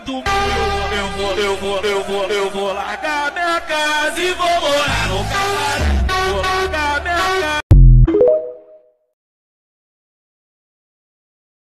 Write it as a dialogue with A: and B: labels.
A: do mundo. Eu vou, eu vou, eu vou, eu vou largar minha casa e vou morar